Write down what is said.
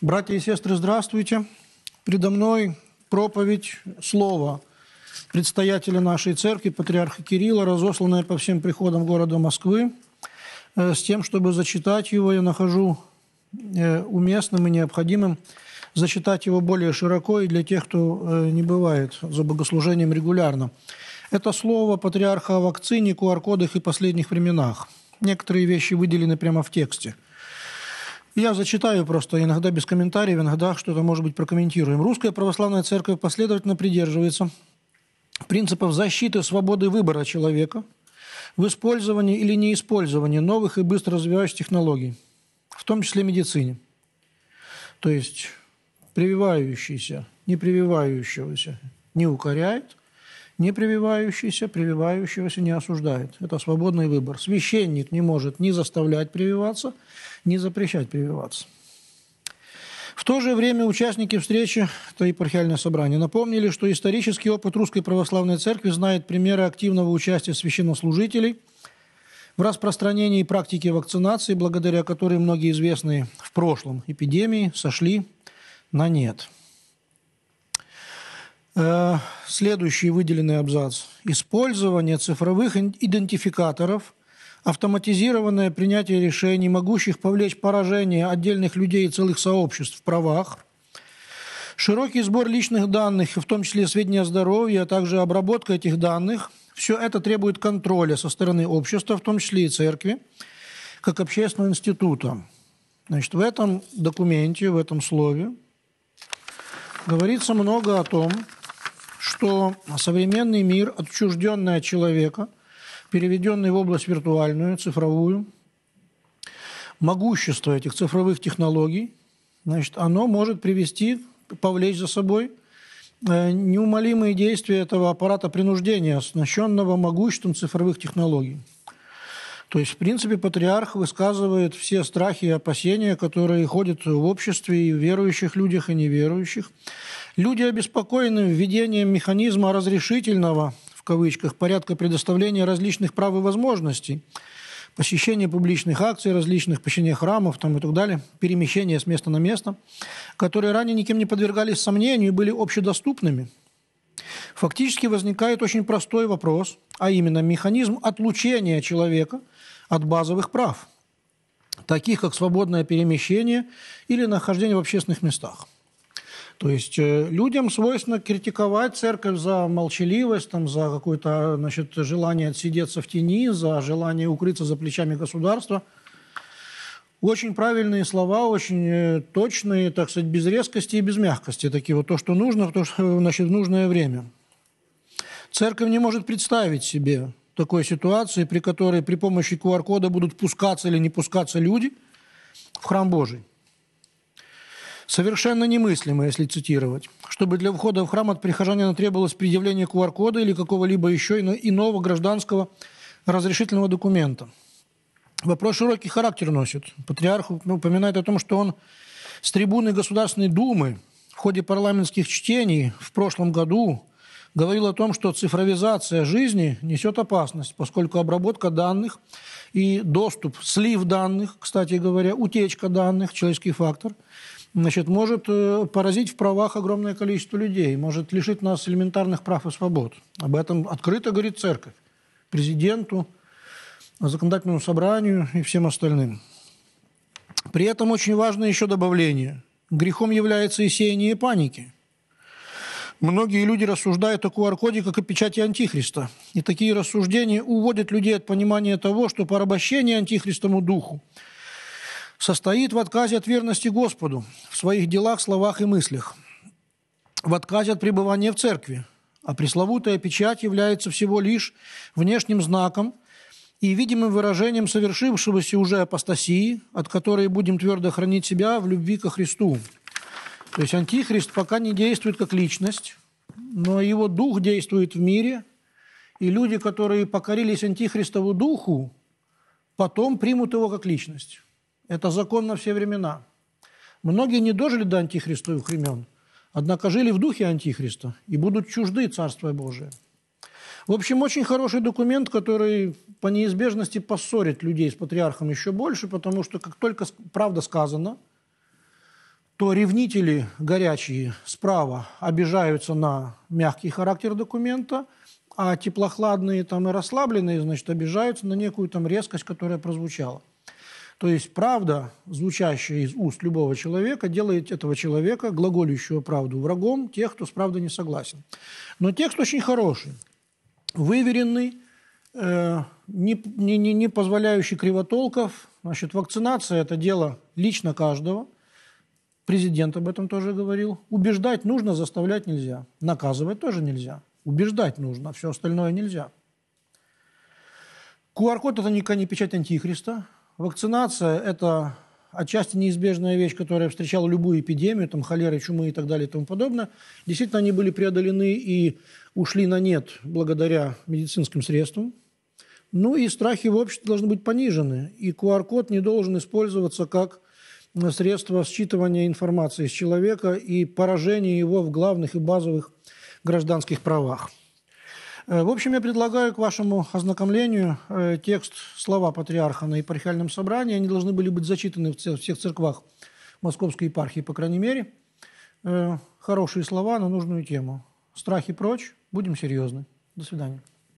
Братья и сестры, здравствуйте. Предо мной проповедь слова предстоятеля нашей церкви, патриарха Кирилла, разосланная по всем приходам города Москвы, э, с тем, чтобы зачитать его, я нахожу э, уместным и необходимым зачитать его более широко и для тех, кто э, не бывает за богослужением регулярно. Это слово патриарха о вакцине, QR-кодах и последних временах. Некоторые вещи выделены прямо в тексте – я зачитаю просто, иногда без комментариев, иногда что-то, может быть, прокомментируем. Русская православная церковь последовательно придерживается принципов защиты свободы выбора человека в использовании или неиспользовании новых и быстро развивающихся технологий, в том числе медицине. То есть прививающийся, не прививающегося не укоряет, не прививающийся, прививающегося не осуждает. Это свободный выбор. Священник не может ни заставлять прививаться – не запрещать прививаться. В то же время участники встречи, это епархиальное собрание, напомнили, что исторический опыт Русской Православной Церкви знает примеры активного участия священнослужителей в распространении практики вакцинации, благодаря которой многие известные в прошлом эпидемии сошли на нет. Э, следующий выделенный абзац. Использование цифровых идентификаторов – автоматизированное принятие решений, могущих повлечь поражение отдельных людей и целых сообществ в правах, широкий сбор личных данных, в том числе сведения о здоровье, а также обработка этих данных, все это требует контроля со стороны общества, в том числе и церкви, как общественного института. Значит, в этом документе, в этом слове говорится много о том, что современный мир, отчужденный от человека – переведенный в область виртуальную, цифровую, могущество этих цифровых технологий, значит, оно может привести, повлечь за собой э, неумолимые действия этого аппарата принуждения, оснащенного могуществом цифровых технологий. То есть, в принципе, патриарх высказывает все страхи и опасения, которые ходят в обществе и в верующих людях, и неверующих. Люди обеспокоены введением механизма разрешительного кавычках, порядка предоставления различных прав и возможностей, посещение публичных акций, различных посещения храмов там, и так далее, перемещение с места на место, которые ранее никем не подвергались сомнению и были общедоступными. Фактически возникает очень простой вопрос, а именно механизм отлучения человека от базовых прав, таких как свободное перемещение или нахождение в общественных местах – то есть э, людям свойственно критиковать церковь за молчаливость, там, за какое-то значит, желание отсидеться в тени, за желание укрыться за плечами государства. Очень правильные слова, очень э, точные, так сказать, без резкости и без мягкости. Такие вот то, что нужно, то, что значит, в нужное время. Церковь не может представить себе такой ситуации, при которой при помощи QR-кода будут пускаться или не пускаться люди в храм Божий. Совершенно немыслимо, если цитировать, чтобы для входа в храм от прихожанина требовалось предъявление QR-кода или какого-либо еще иного гражданского разрешительного документа. Вопрос широкий характер носит. Патриарх упоминает о том, что он с трибуны Государственной Думы в ходе парламентских чтений в прошлом году говорил о том, что цифровизация жизни несет опасность, поскольку обработка данных и доступ, слив данных, кстати говоря, утечка данных, человеческий фактор – значит, может э, поразить в правах огромное количество людей, может лишить нас элементарных прав и свобод. Об этом открыто говорит церковь, президенту, законодательному собранию и всем остальным. При этом очень важно еще добавление. Грехом является и сеяние паники. Многие люди рассуждают о QR-коде как о печати Антихриста. И такие рассуждения уводят людей от понимания того, что порабощение Антихристому духу – состоит в отказе от верности Господу в своих делах, словах и мыслях, в отказе от пребывания в церкви, а пресловутая печать является всего лишь внешним знаком и видимым выражением совершившегося уже апостасии, от которой будем твердо хранить себя в любви ко Христу. То есть антихрист пока не действует как личность, но его дух действует в мире, и люди, которые покорились антихристову духу, потом примут его как личность. Это закон на все времена. Многие не дожили до антихристовых времен, однако жили в духе антихриста и будут чужды Царства Божия. В общем, очень хороший документ, который по неизбежности поссорит людей с патриархом еще больше, потому что как только правда сказана, то ревнители горячие справа обижаются на мягкий характер документа, а теплохладные там и расслабленные, значит, обижаются на некую там резкость, которая прозвучала. То есть правда, звучащая из уст любого человека, делает этого человека, глаголющего правду, врагом тех, кто с правдой не согласен. Но текст очень хороший, выверенный, э, не, не, не позволяющий кривотолков. Значит, вакцинация – это дело лично каждого. Президент об этом тоже говорил. Убеждать нужно, заставлять нельзя. Наказывать тоже нельзя. Убеждать нужно, все остальное нельзя. QR-код – это не печать антихриста. Вакцинация – это отчасти неизбежная вещь, которая встречала любую эпидемию, там холеры, чумы и так далее и тому подобное. Действительно, они были преодолены и ушли на нет благодаря медицинским средствам. Ну и страхи в обществе должны быть понижены. И QR-код не должен использоваться как средство считывания информации из человека и поражения его в главных и базовых гражданских правах. Э, в общем, я предлагаю к вашему ознакомлению э, текст слова патриарха на епархиальном собрании. Они должны были быть зачитаны в всех церквах Московской епархии, по крайней мере. Э, хорошие слова на нужную тему. Страхи прочь, будем серьезны. До свидания.